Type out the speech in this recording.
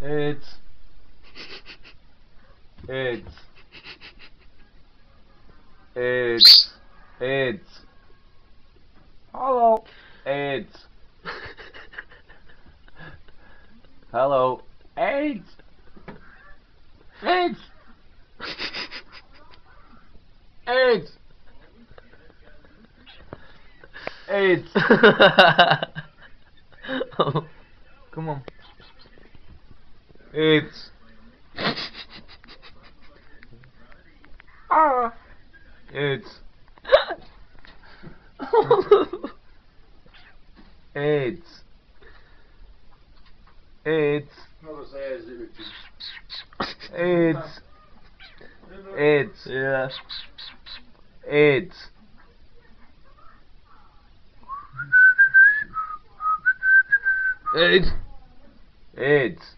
It's it's it's it's. Hello. It's. Hello. AIDS AIDS AIDS AIDS oh. come on it's ah, it's it's it's it's it's yeah. It's it's it's